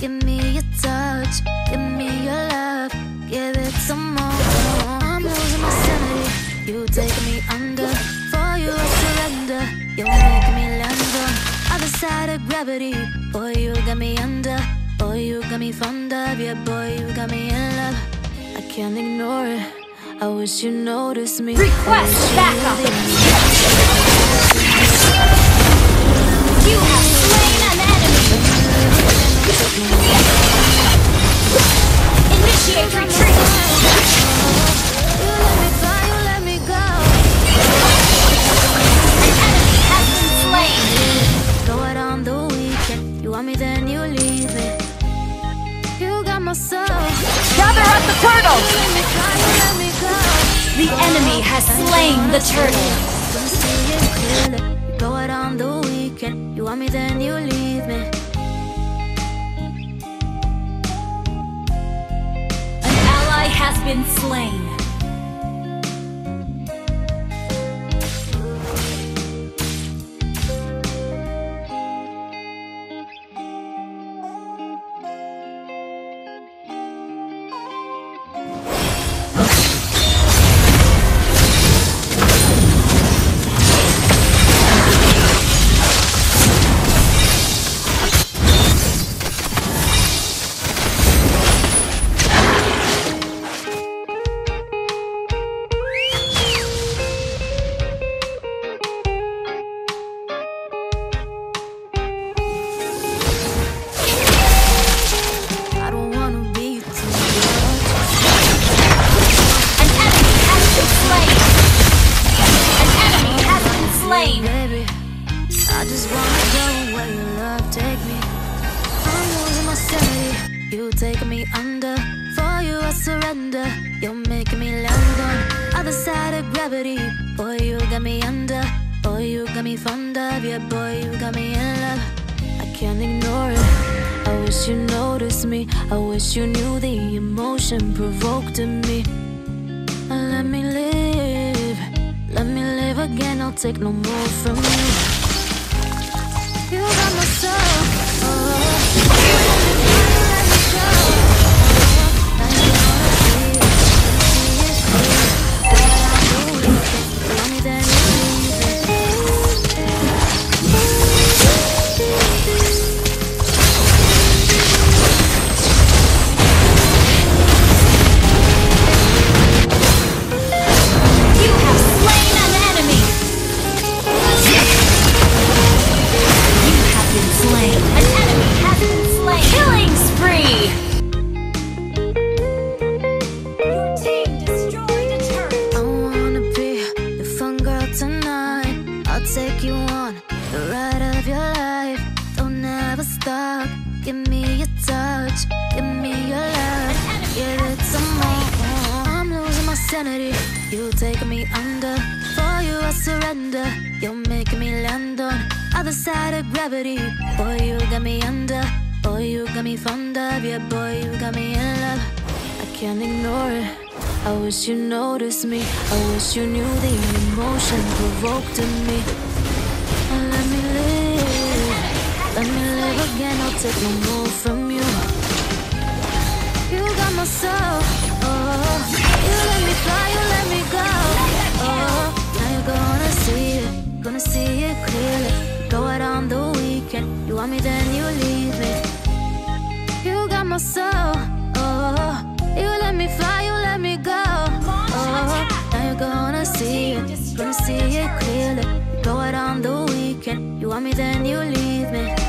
Give me your touch. Give me your love. Give it some more. I'm losing my sanity. You take me under. For you, I surrender. You make me land on other side of gravity. Boy, you got me under. Boy, you got me fond of. Yeah, boy, you got me in love. I can't ignore it. I wish you noticed me. request backup! The turtle! Go out on the weekend. You want me, then you leave me. An ally has been slain. You're making me land on other side of gravity. Boy, you got me under. Boy, you got me fond of. Yeah, boy, you got me in love. I can't ignore it. I wish you noticed me. I wish you knew the emotion provoked in me. Let me live. Let me live again. I'll take no more from you. You got my soul. Sanity. You take me under. For you, I surrender. You're making me land on other side of gravity. Boy, you got me under. Boy, you got me fond of. Yeah, boy, you got me in love. I can't ignore it. I wish you noticed me. I wish you knew the emotion provoked in me. Let me live. Let me live again. I'll take no more from you. You got my soul. Fly, let me go. Oh, now you're gonna see it, gonna see it clearly. Go out on the weekend. You want me, then you leave me. You got my soul. Oh, you let me fly, you let me go. Oh, now you're gonna see it, gonna see it clearly. Go out on the weekend. You want me, then you leave me.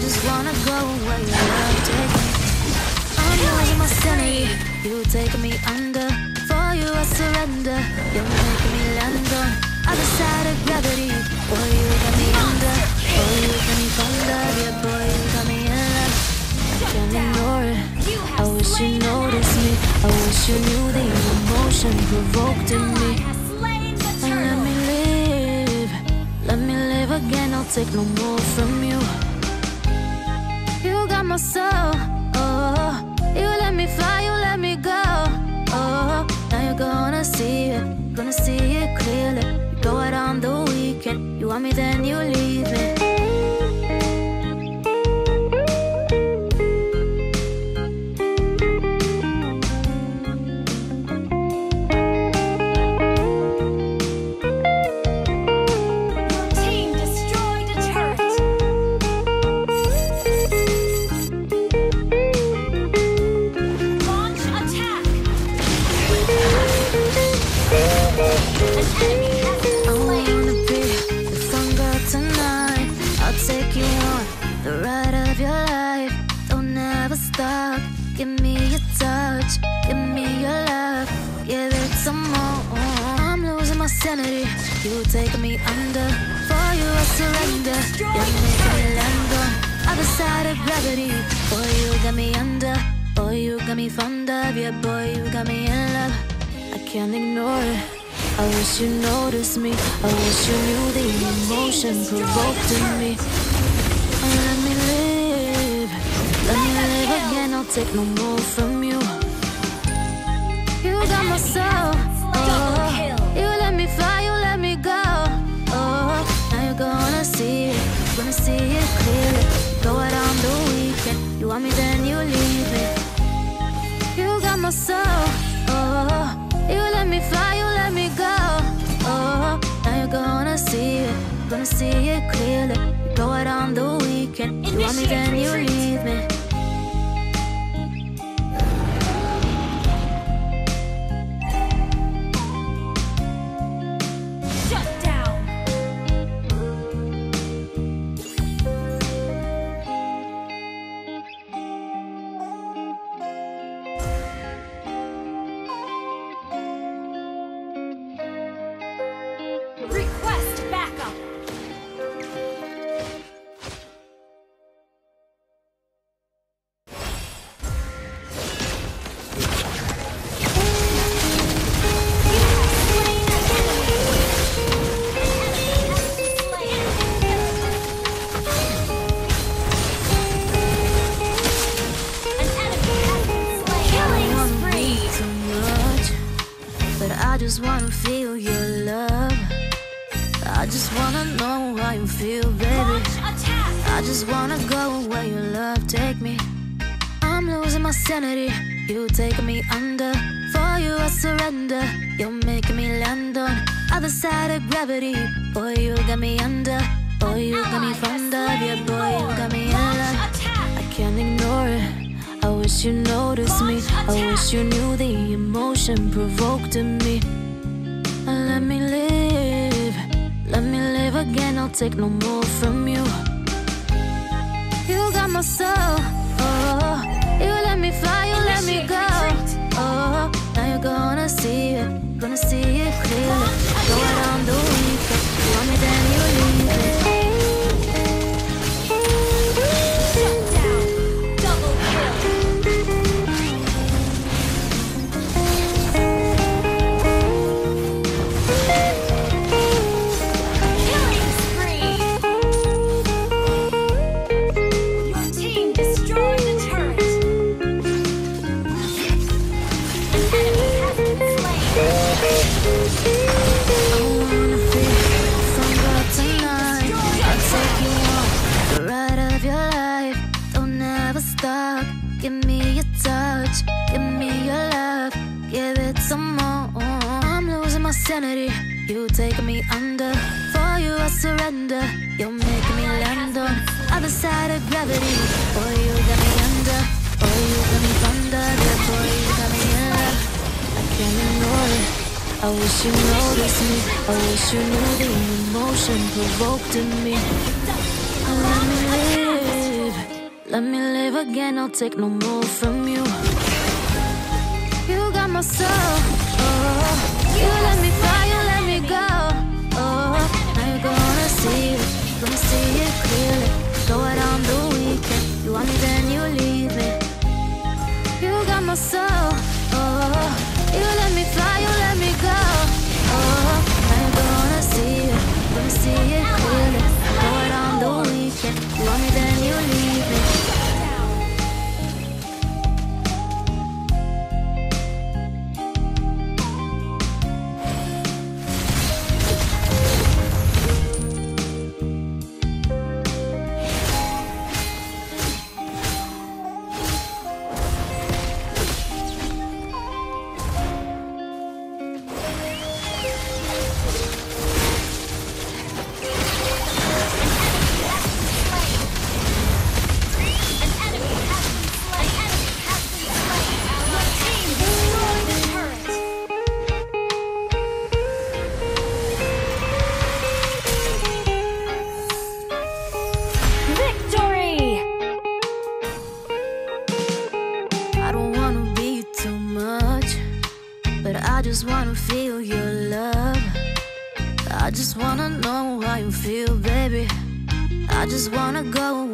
Just wanna go where your love take me. I'm losing my sanity. You taking me under. For you, I surrender. You're making me land on other side of gravity. Boy, you got me under. Boy, you got me under. Yeah, boy, you got me in love. I can't ignore it. I wish you noticed me. I wish you knew the emotion provoked in me. And let me live, let me live again. I'll take no more from you. You got my soul. Oh, you let me fly, you let me go. Oh, now you're gonna see it, gonna see it clearly. You Go out on the weekend. You want me, then you leave me. You take me under. For you, I surrender. You're making me land on other side of gravity. Boy, you got me under. Boy, you got me fond of. Yeah, boy, you got me in love. I can't ignore it. I wish you noticed me. I wish you knew the emotion provoked in me. Let me live. Let me live again. I'll take no more from you. You got my weekend. You want me, then you I just wanna know how you feel, baby. I just wanna go where your love take me. I'm losing my sanity. You taking me under. For you, I surrender. You're making me land on other side of gravity. Boy, you got me under. Boy, you got me fond of. Yeah, boy, you got me in love. I can't ignore it. I wish you noticed me. I wish you knew the emotion provoked in me. Let me live. Let me live again. I'll take no more from you. You got my soul. Oh, you let me fly. You let me go. Oh, now you're gonna see it. Gonna see it clearly. Taking me under. For you, I surrender. You're making me land on other side of gravity. Boy, you got me under. Boy, you got me thunder. Boy, you got me in love. I can't ignore it. I wish you noticed me. I wish you knew the emotion provoked in me. Let me live. Let me live again. I'll take no more from you. You got my soul. Oh, you let me clearly. Just wanna go.